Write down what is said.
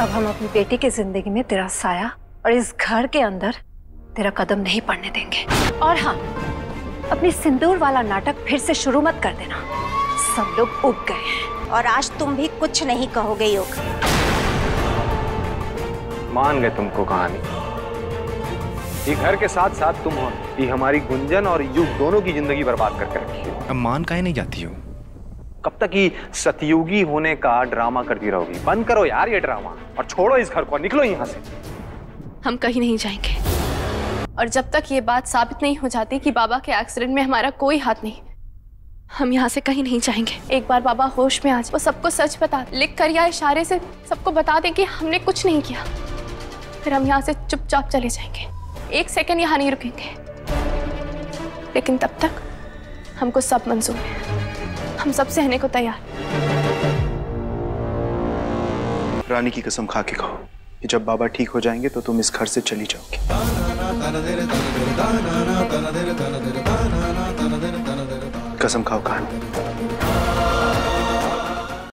अब हम अपनी बेटी की ज़िंदगी में तेरा साया और इस घर के अंदर तेरा कदम नहीं पड़ने देंगे। और हाँ अपनी सिंदूर वाला नाटक फिर से शुरू मत कर देना। सब लोग उग गए हैं। और आज तुम भी कुछ नहीं कहोगे योग। मान गए तुमको कहानी। ये घर के साथ साथ तुम हो ये हमारी गुंजन और युग दोनों की ज़िंदगी बर्बाद करके रखी है। अब मान काहे नहीं जाती हो? कब तक ही सतयुगी होने का ड्रामा करती रहोगी। बंद करो यार ये ड्रामा और छोड़ो इस घर को, निकलो यहाँ से। हम कहीं नहीं जाएँगे। और जब तक ये बात साबित नहीं हो जाती कि बाबा के एक्सीडेंट में हमारा कोई हाथ नहीं, हम यहाँ से कहीं नहीं जाएँगे। एक बार बाबा होश में आ जाए, वो सबको सच बता लिख कर या इशारे से सबको बता दें कि हमने कुछ नहीं किया। फिर हम यहाँ से चुपचाप चले जाएँगे। एक सेकंड यहाँ नहीं रुकेंगे। लेकिन तब तक हमको सब मंजूर है। हम सब सहने को तैयार। रानी की कसम खा के कहो कि जब बाबा ठीक हो जाएँगे तो तुम इस घर से चली जाओगी। कसम खाओ कहानी